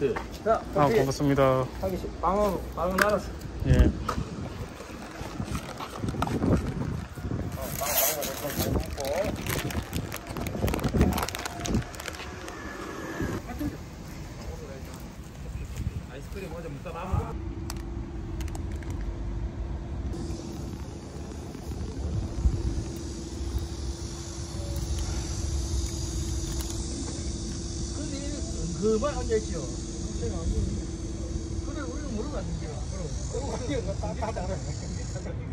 네. 자, 아. 하기 싫 빵은 빵은 알았어. 예. 아이스크림 어제 먹다 남은 그만 앉아있지요. 그래, 우리는 모르고 거야. 그럼. 그러고 앉는 거 딱, 딱 알아.